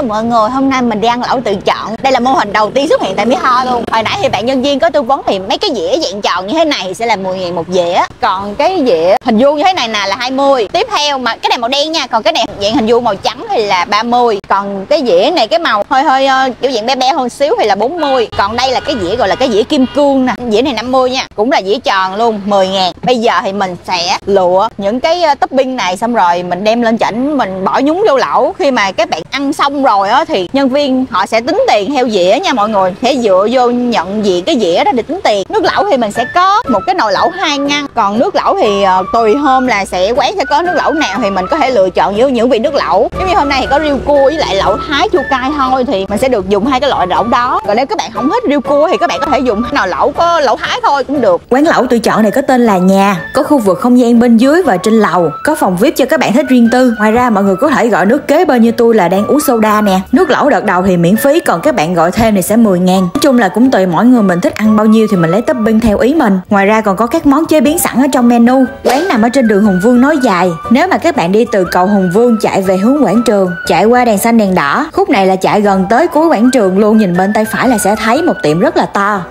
Hello mọi người, hôm nay mình đi ăn lẩu tự chọn. Đây là mô hình đầu tiên xuất hiện tại Mỹ Tho luôn. Hồi nãy thì bạn nhân viên có tư vấn thì mấy cái dĩa dạng tròn như thế này thì sẽ là 10 ngàn một dĩa. Còn cái dĩa hình vuông như thế này nè là 20 Tiếp theo mà cái này màu đen nha, còn cái này dạng hình vuông màu trắng thì là 30 Còn cái dĩa này cái màu hơi hơi ờ, kiểu dạng bé bé hơn xíu thì là 40 Còn đây là cái dĩa gọi là cái dĩa kim cương nè. Dĩa này 50 nha, cũng là dĩa tròn luôn 10 ngàn. Bây giờ thì mình sẽ lựa những cái ờ, topping này xong rồi mình đem lên chảnh mình bỏ nhúng vô lẩu. Khi mà các bạn ăn xong rồi á thì nhân viên họ sẽ tính tiền theo dĩa nha mọi người. Sẽ dựa vô nhận diện cái dĩa đó để tính tiền. Nước lẩu thì mình sẽ có một cái nồi lẩu hai ngăn. Còn nước lẩu thì uh, tùy hôm là sẽ quán sẽ có nước lẩu nào thì mình có thể lựa chọn giữa những vị nước lẩu. Giống như hôm nay thì có riêu cua với lại lẩu thái chua cay thôi thì mình sẽ được dùng hai cái loại lẩu đó. Còn nếu các bạn không thích riêu cua thì các bạn có thể dùng nồi lẩu có lẩu thái thôi cũng được. Quán lẩu tự chọn này có tên là nhà, có khu vực không gian bên dưới và trên lầu, có phòng VIP cho các bạn thích riêng tư. Ngoài ra mọi người có thể gọi nước kế bên như tôi là đang uống soda nè. Nước lẩu đợt đầu thì miễn phí, còn các bạn gọi thêm thì sẽ 10 ngàn. Nói chung là cũng tùy mỗi người mình thích ăn bao nhiêu thì mình lấy topping theo ý mình. Ngoài ra còn có các món chế biến sẵn ở trong menu. Quán nằm ở trên đường Hùng Vương nói dài. Nếu mà các bạn đi từ cầu Hùng Vương chạy về hướng quảng trường, chạy qua đèn xanh đèn đỏ, khúc này là chạy gần tới cuối quảng trường luôn, nhìn bên tay phải là sẽ thấy một tiệm rất là to.